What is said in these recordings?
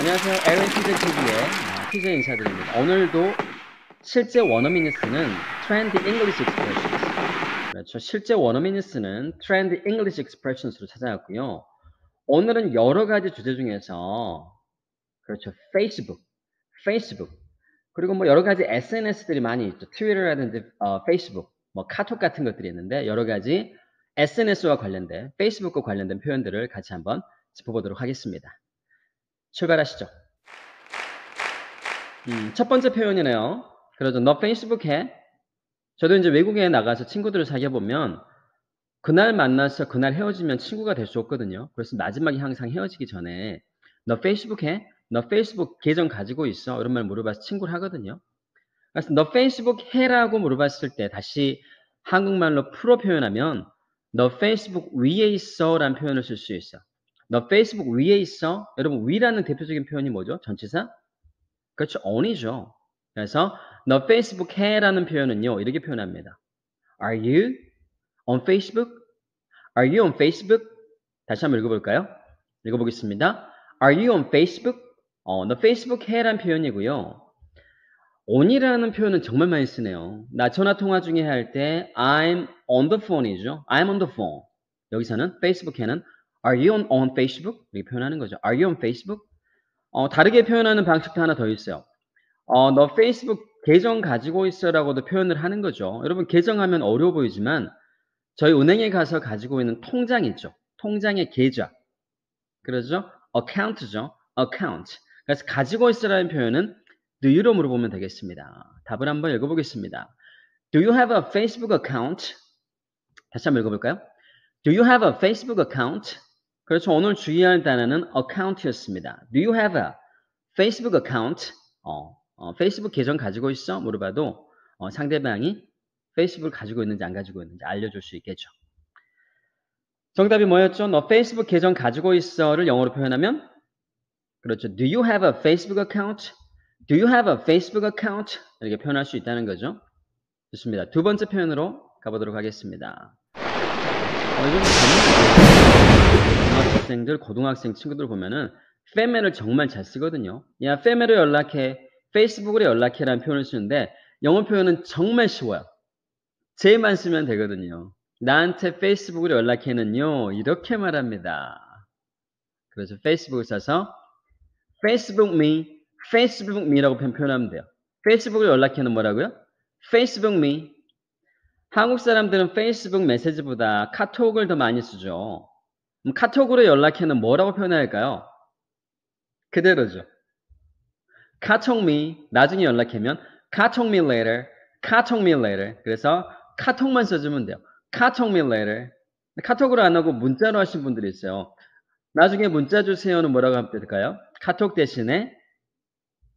안녕하세요. 에런 TJ TV의 TJ 인사드립니다. 오늘도 실제 원어민이 쓰는 trend English expressions. 그렇죠. 실제 원어민이 쓰는 trend English expressions로 찾아왔고요. 오늘은 여러 가지 주제 중에서 그렇죠. 페이스북, 페이스북 그리고 뭐 여러 가지 SNS들이 많이 있죠. 트위터라든지 어, 페이스북, 뭐 카톡 같은 것들이 있는데 여러 가지 SNS와 관련된 페이스북과 관련된 표현들을 같이 한번 짚어보도록 하겠습니다. 출발하시죠. 음, 첫 번째 표현이네요. 그러죠. 너 페이스북 해? 저도 이제 외국에 나가서 친구들을 사귀어 보면 그날 만나서 그날 헤어지면 친구가 될 수 없거든요. 그래서 마지막에 항상 헤어지기 전에 너 페이스북 해? 너 페이스북 계정 가지고 있어? 이런 말 물어봐서 친구를 하거든요. 그래서 너 페이스북 해라고 물어봤을 때 다시 한국말로 풀어 표현하면 너 페이스북 위에 있어 라는 표현을 쓸 수 있어. 너 페이스북 위에 있어? 여러분 위라는 대표적인 표현이 뭐죠? 전치사? 그렇죠. on이죠. 그래서 너 페이스북 해라는 표현은요. 이렇게 표현합니다. Are you on Facebook? Are you on Facebook? 다시 한번 읽어볼까요? 읽어보겠습니다. Are you on Facebook? 어, 너 페이스북 해라는 표현이고요. on이라는 표현은 정말 많이 쓰네요. 나 전화 통화 중에 할 때 I'm on the phone이죠. I'm on the phone. 여기서는 페이스북 해는 Are you on, Facebook? 이렇게 표현하는 거죠. Are you on Facebook? 어, 다르게 표현하는 방식도 하나 더 있어요. 어, 너 페이스북 계정 가지고 있어라고도 표현을 하는 거죠. 여러분 계정하면 어려워 보이지만 저희 은행에 가서 가지고 있는 통장 있죠. 통장의 계좌. 그러죠? account죠. account. 그래서 가지고 있어라는 표현은 do you로 물어보면 되겠습니다. 답을 한번 읽어보겠습니다. Do you have a Facebook account? 다시 한번 읽어볼까요? Do you have a Facebook account? 그렇죠. 오늘 주의할 단어는 account였습니다. Do you have a Facebook account? 어, 어, 페이스북 계정 가지고 있어? 물어봐도 어, 상대방이 페이스북을 가지고 있는지 안 가지고 있는지 알려줄 수 있겠죠. 정답이 뭐였죠? 너 페이스북 계정 가지고 있어를 영어로 표현하면 그렇죠. Do you have a Facebook account? Do you have a Facebook account? 이렇게 표현할 수 있다는 거죠. 좋습니다. 두 번째 표현으로 가보도록 하겠습니다. 어, 중학생들, 고등학생 친구들 보면은 페메를 정말 잘 쓰거든요. 야, 페메로 연락해. 페이스북으로 연락해라는 표현을 쓰는데 영어 표현은 정말 쉬워요. 제만 쓰면 되거든요. 나한테 페이스북으로 연락해는요. 이렇게 말합니다. 그래서 페이스북을 써서 Facebook me, Facebook me라고 표현하면 돼요. 페이스북으로 연락해는 뭐라고요? Facebook me. 한국 사람들은 페이스북 메시지보다 카톡을 더 많이 쓰죠. 카톡으로 연락해는 뭐라고 표현할까요? 그대로죠. 카톡 me, 나중에 연락하면 카톡 me later, 카톡 me later. 그래서 카톡만 써주면 돼요. 카톡 me later. 카톡으로 안 하고 문자로 하신 분들이 있어요. 나중에 문자 주세요는 뭐라고 하면 될까요? 카톡 대신에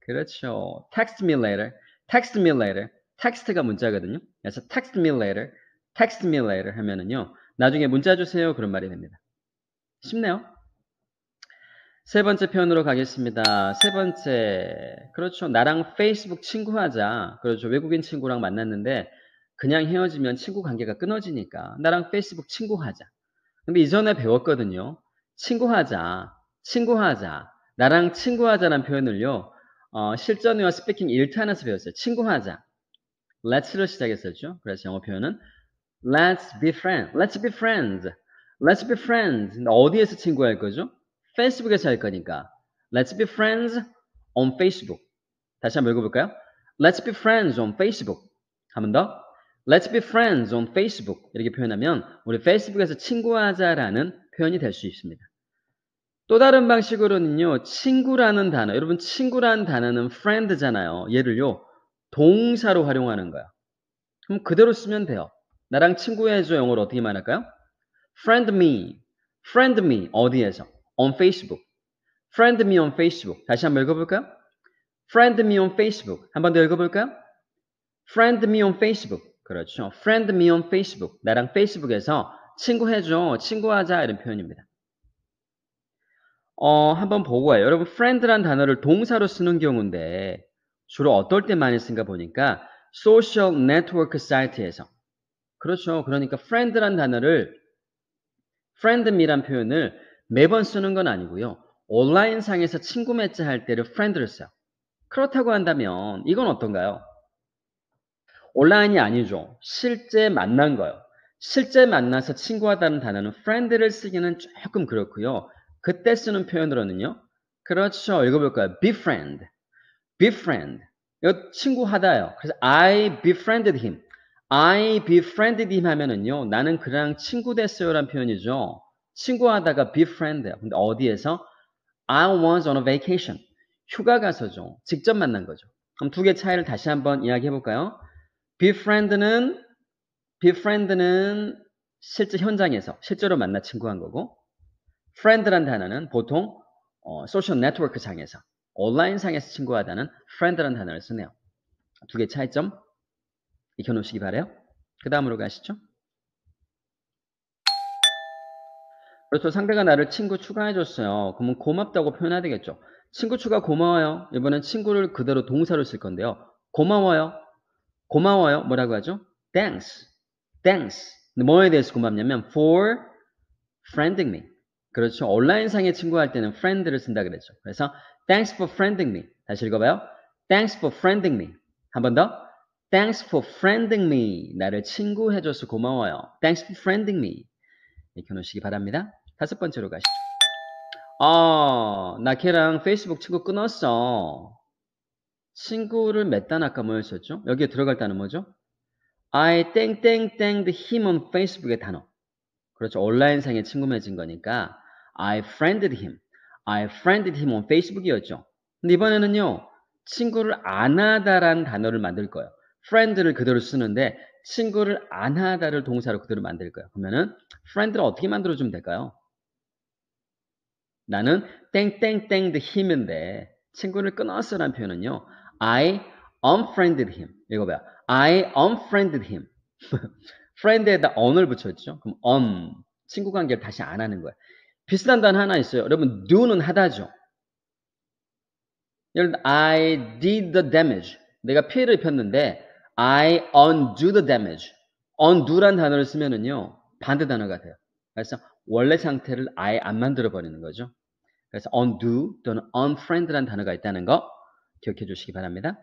그렇죠. text me later, text me later. 텍스트가 문자거든요. 그래서 text me later, text me later 하면은요. 나중에 문자 주세요. 그런 말이 됩니다. 쉽네요. 세 번째 표현으로 가겠습니다. 세 번째. 그렇죠. 나랑 페이스북 친구하자. 그렇죠. 외국인 친구랑 만났는데 그냥 헤어지면 친구 관계가 끊어지니까 나랑 페이스북 친구하자. 근데 이전에 배웠거든요. 친구하자. 친구하자. 나랑 친구하자라는 표현을요. 어, 실전과 스피킹 1탄에서 배웠어요. 친구하자. let's로 시작했었죠. 그래서 영어 표현은 let's be friends. let's be friends. Let's be friends. 어디에서 친구 할 거죠? 페이스북에서 할 거니까. let's be friends on Facebook. 다시 한번 읽어볼까요? let's be friends on Facebook. 한 번 더. let's be friends on Facebook. 이렇게 표현하면 우리 페이스북에서 친구하자라는 표현이 될 수 있습니다. 또 다른 방식으로는요, 친구라는 단어, 여러분 친구라는 단어는 friend잖아요. 얘를요, 동사로 활용하는 거야. 그럼 그대로 쓰면 돼요. 나랑 친구해줘 영어로 어떻게 말할까요? Friend me, friend me 어디에서? on Facebook. friend me on Facebook. 다시 한번 읽어볼까요? friend me on Facebook. 한 번 더 읽어볼까요? friend me on Facebook. 그렇죠. friend me on Facebook. 나랑 페이스북에서 친구해줘, 친구하자 이런 표현입니다. 어, 한번 보고 와요. 여러분, friend란 단어를 동사로 쓰는 경우인데 주로 어떨 때 많이 쓴가 보니까 소셜 네트워크 사이트에서 그렇죠. 그러니까 friend란 단어를 friend me란 표현을 매번 쓰는 건 아니고요. 온라인상에서 친구 맺자 할 때를 friend를 써요. 그렇다고 한다면 이건 어떤가요? 온라인이 아니죠. 실제 만난 거요. 실제 만나서 친구하다는 단어는 friend를 쓰기는 조금 그렇고요. 그때 쓰는 표현으로는요. 그렇죠. 읽어볼까요? befriend. befriend. 이거 친구하다요. 그래서 I befriended him. I befriended him 하면은요. 나는 그랑 친구 됐어요라는 표현이죠. 친구하다가 befriend예요. 근데 어디에서? I was on a vacation. 휴가 가서죠. 직접 만난 거죠. 그럼 두 개 차이를 다시 한번 이야기해 볼까요? befriend는 befriend는 실제 현장에서 실제로 만나 친구한 거고 friend란 단어는 보통 어, 소셜 네트워크 상에서 온라인 상에서 친구하다는 friend란 단어를 쓰네요. 두 개 차이점 익혀놓으시기 바래요. 그 다음으로 가시죠. 그렇죠. 상대가 나를 친구 추가해줬어요. 그러면 고맙다고 표현해야 되겠죠. 친구 추가 고마워요. 이번엔 친구를 그대로 동사로 쓸 건데요. 고마워요. 고마워요. 뭐라고 하죠? Thanks. Thanks. 뭐에 대해서 고맙냐면 for friending me. 그렇죠. 온라인상에 친구 할 때는 friend를 쓴다 그랬죠. 그래서 thanks for friending me. 다시 읽어봐요. thanks for friending me. 한 번 더. Thanks for friending me. 나를 친구해줘서 고마워요. thanks for friending me. 이렇게 놓으시기 바랍니다. 다섯 번째로 가시죠. 아, 나 걔랑 페이스북 친구 끊었어. 친구를 맺단 아까 뭐였었죠? 여기에 들어갈 단어 뭐죠? I 땡땡땡 him on Facebook의 단어. 그렇죠. 온라인상에 친구 맺은 거니까 I friended him. I friended him on Facebook이었죠. 근데 이번에는요. 친구를 안 하다라는 단어를 만들 거예요. Friend를 그대로 쓰는데 친구를 안 하다를 동사로 그대로 만들 거예요. 그러면은 friend를 어떻게 만들어 주면 될까요? 나는 땡땡땡 him인데 친구를 끊었어라는 표현은요. I unfriended him. 읽어봐요. I unfriended him. friend에다 on을 붙였죠. 그럼 on 친구 관계를 다시 안 하는 거예요. 비슷한 단어 하나 있어요. 여러분 do는 하다죠. 예를 들어 I did the damage. 내가 피해를 입혔는데 I undo the damage. undo란 단어를 쓰면은요. 반대 단어가 돼요. 그래서 원래 상태를 아예 안 만들어 버리는 거죠. 그래서 undo 또는 unfriend란 단어가 있다는 거 기억해 주시기 바랍니다.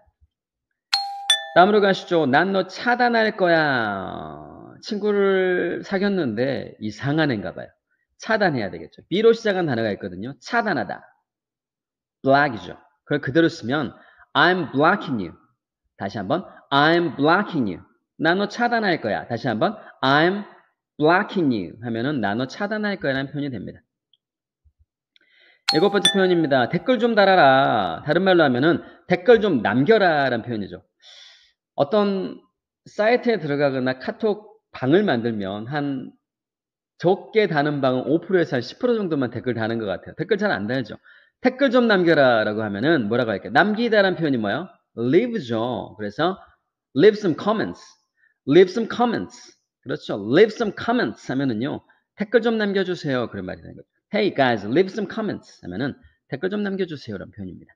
다음으로 가시죠. 난 너 차단할 거야. 친구를 사귀었는데 이상한 애인가 봐요. 차단해야 되겠죠. B로 시작한 단어가 있거든요. 차단하다. block이죠. 그걸 그대로 쓰면 I'm blocking you. 다시 한번 I'm blocking you. 난너 차단할 거야. 다시 한번 I'm blocking you 하면은 나 너 차단할 거야 라는 표현이 됩니다. 일곱 번째 표현입니다. 댓글 좀 달아라. 다른 말로 하면은 댓글 좀 남겨라 라는 표현이죠. 어떤 사이트에 들어가거나 카톡 방을 만들면 한 적게 다는 방은 5%에서 한 10% 정도만 댓글 다는 것 같아요. 댓글 잘 안 달죠. 댓글 좀 남겨라 라고 하면은 뭐라고 할까요? 남기다라는 표현이 뭐예요? leave죠. 그래서 leave some comments. leave some comments. 그렇죠. leave some comments 하면은요. 댓글 좀 남겨주세요. 그런 말이 되는 거죠. Hey guys, leave some comments 하면은 댓글 좀 남겨주세요. 라는 표현입니다.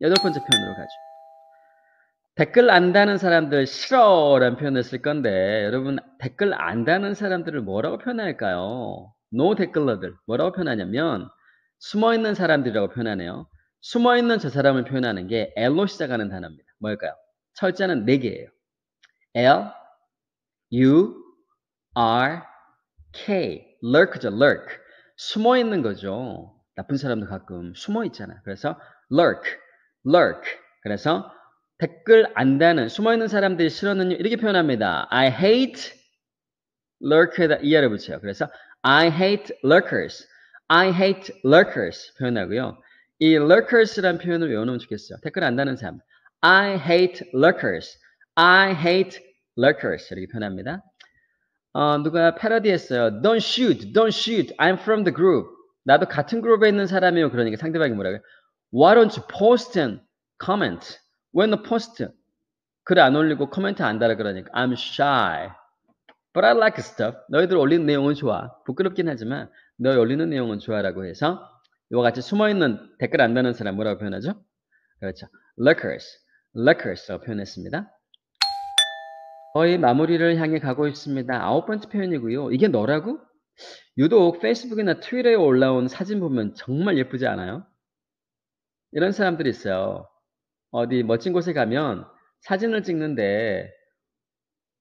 여덟 번째 표현으로 가죠. 댓글 안다는 사람들 싫어 라는 표현을 쓸 건데 여러분 댓글 안다는 사람들을 뭐라고 표현할까요? 노 댓글러들 뭐라고 표현하냐면 숨어있는 사람들이라고 표현하네요. 숨어있는 저 사람을 표현하는 게 L로 시작하는 단어입니다. 뭘까요? 철자는 4개예요. L, U, R, K. lurk죠, lurk. 숨어 있는 거죠. 나쁜 사람도 가끔 숨어 있잖아. 그래서 lurk, lurk. 그래서 댓글 안다는 숨어 있는 사람들이 싫어는 이렇게 표현합니다. I hate lurk에다 이하를 붙여요. 그래서 I hate lurkers. I hate lurkers 표현하고요. 이 lurkers라는 표현을 외워놓으면 좋겠어요. 댓글 안다는 사람. I hate lurkers. I hate lurkers 이렇게 표현합니다. 어, 누가 패러디했어요. Don't shoot, don't shoot. I'm from the group. 나도 같은 그룹에 있는 사람이에요. 그러니까 상대방이 뭐라고요? Why don't you post and comment? 왜너 포스트? 글안 올리고 코멘트 안 달아 그러니까 I'm shy. But I like stuff. 너희들 올리는 내용은 좋아. 부끄럽긴 하지만 너희 올리는 내용은 좋아라고 해서 이와 같이 숨어있는 댓글 안 다는 사람 뭐라고 표현하죠? 그렇죠. lurkers. Lurkers라고 표현했습니다. 거의 마무리를 향해 가고 있습니다. 아홉 번째 표현이고요. 이게 너라고? 유독 페이스북이나 트위터에 올라온 사진 보면 정말 예쁘지 않아요? 이런 사람들이 있어요. 어디 멋진 곳에 가면 사진을 찍는데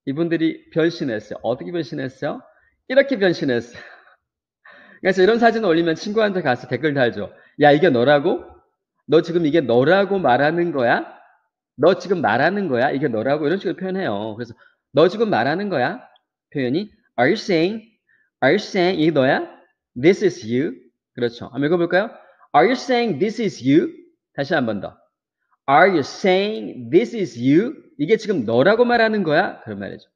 이분들이 변신했어요. 어떻게 변신했어요? 이렇게 변신했어요. 그래서 이런 사진 올리면 친구한테 가서 댓글 달죠. 야, 이게 너라고? 너 지금 이게 너라고 말하는 거야? 너 지금 말하는 거야? 이게 너라고? 이런 식으로 표현해요. 그래서 너 지금 말하는 거야? 표현이 Are you saying? Are you saying 이게 너야? This is you. 그렇죠. 한번 읽어볼까요? Are you saying this is you? 다시 한 번 더. Are you saying this is you? 이게 지금 너라고 말하는 거야? 그런 말이죠.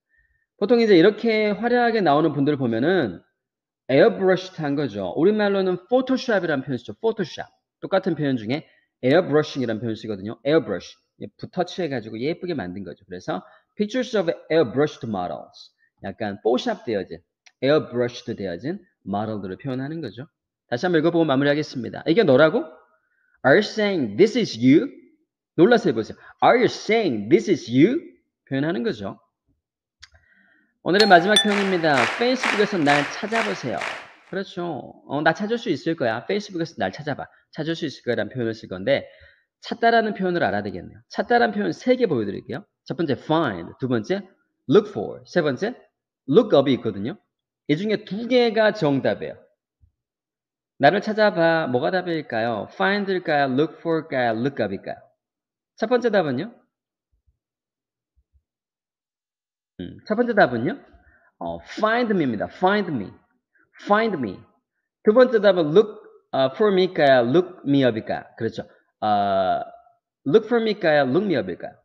보통 이제 이렇게 화려하게 나오는 분들을 보면은 에어브러쉬 한 거죠. 우리말로는 포토샵이라는 표현 쓰죠. 포토샵. 똑같은 표현 중에 airbrushing이라는 표현 쓰거든요. airbrush. 붓터치해가지고 예쁘게 만든 거죠. 그래서 pictures of airbrushed models. 약간 뽀샵 되어진, airbrushed 되어진 모델들을 표현하는 거죠. 다시 한번 읽어보고 마무리하겠습니다. 이게 너라고? Are you saying this is you? 놀라서 해보세요. Are you saying this is you? 표현하는 거죠. 오늘의 마지막 표현입니다. 페이스북에서 날 찾아보세요. 그렇죠. 어, 나 찾을 수 있을 거야. 페이스북에서 날 찾아봐. 찾을 수 있을 거라는 표현을 쓸 건데 찾다라는 표현을 알아야 되겠네요. 찾다라는 표현 세 개 보여드릴게요. 첫 번째 find, 두 번째 look for, 세 번째 look up이 있거든요. 이 중에 두 개가 정답이에요. 나를 찾아봐. 뭐가 답일까요? find일까요? look for일까요? look up일까요? 첫 번째 답은요? 음, 첫 번째 답은요? 어, find me입니다. find me. find me. 두 번째 답은 look uh, for me일까요? look me up일까요? 그렇죠. Uh, look for me일까요? look me up일까요?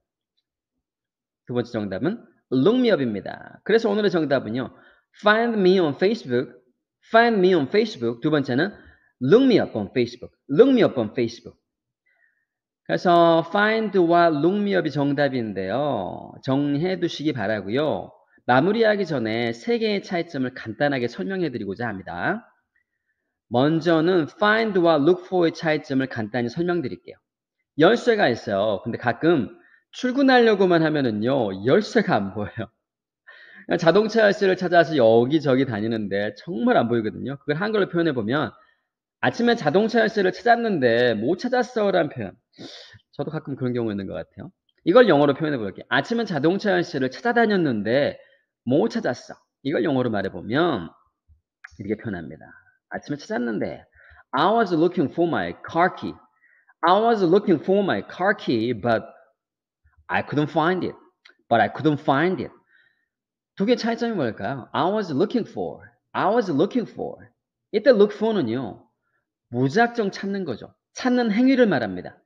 두 번째 정답은 look me up입니다. 그래서 오늘의 정답은요. find me on Facebook. find me on Facebook. 두 번째는 look me up on Facebook. look me up on Facebook. 그래서 find와 look me up이 정답인데요. 정해 두시기 바라고요. 마무리하기 전에 세 개의 차이점을 간단하게 설명해 드리고자 합니다. 먼저는 find와 look for의 차이점을 간단히 설명드릴게요. 열쇠가 있어요. 근데 가끔 출근하려고만 하면은요, 열쇠가 안 보여요. 자동차 열쇠를 찾아서 여기저기 다니는데 정말 안 보이거든요. 그걸 한글로 표현해 보면 아침에 자동차 열쇠를 찾았는데 못 찾았어라는 표현. 저도 가끔 그런 경우 있는 것 같아요. 이걸 영어로 표현해 볼게요. 아침에 자동차 열쇠를 찾아다녔는데 못 찾았어. 이걸 영어로 말해 보면 이렇게 표현합니다. 아침에 찾았는데 I was looking for my car key. I was looking for my car key, but I couldn't find it. But I couldn't find it. 두개 차이점이 뭘까요? I was looking for. I was looking for. 이때 look for는요. 무작정 찾는 거죠. 찾는 행위를 말합니다.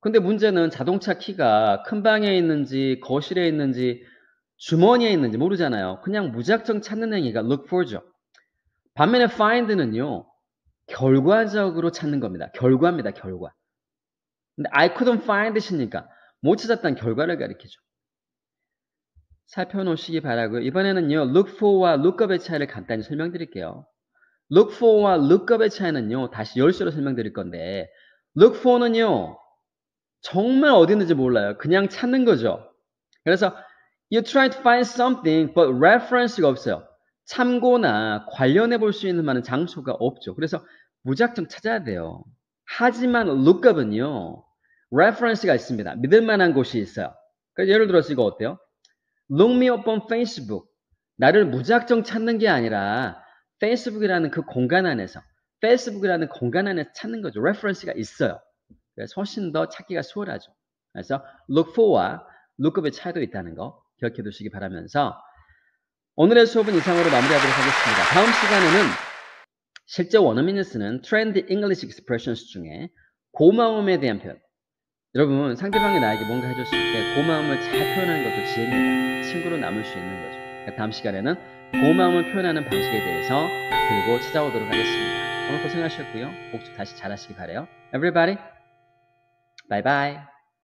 근데 문제는 자동차 키가 큰 방에 있는지 거실에 있는지 주머니에 있는지 모르잖아요. 그냥 무작정 찾는 행위가 look for죠. 반면에 find는요. 결과적으로 찾는 겁니다. 결과입니다. 결과. 근데 I couldn't find it이니까 못 찾았다는 결과를 가리키죠. 살펴놓으시기 바라고요. 이번에는요. look for와 look up의 차이를 간단히 설명드릴게요. look for와 look up의 차이는요. 다시 열쇠로 설명드릴 건데 look for는요. 정말 어디 있는지 몰라요. 그냥 찾는 거죠. 그래서 you try to find something but reference가 없어요. 참고나 관련해 볼 수 있는 많은 장소가 없죠. 그래서 무작정 찾아야 돼요. 하지만 lookup은요. reference가 있습니다. 믿을 만한 곳이 있어요. 그래서 예를 들어서 이거 어때요? Look me up on Facebook. 나를 무작정 찾는 게 아니라 페이스북이라는 그 공간 안에서 페이스북이라는 공간 안에서 찾는 거죠. reference가 있어요. 그래서 훨씬 더 찾기가 수월하죠. 그래서 look for와 look up의 차이도 있다는 거 기억해 두시기 바라면서 오늘의 수업은 이상으로 마무리하도록 하겠습니다. 다음 시간에는 실제 원어민이 쓰는 trend English expressions 중에 고마움에 대한 표현 여러분 상대방이 나에게 뭔가 해줬을 때 고마움을 잘 표현하는 것도 지혜입니다. 친구로 남을 수 있는 거죠. 그러니까 다음 시간에는 고마움을 표현하는 방식에 대해서 들고 찾아오도록 하겠습니다. 오늘 고생하셨고요. 복습 다시 잘하시기 바래요. Everybody, bye bye.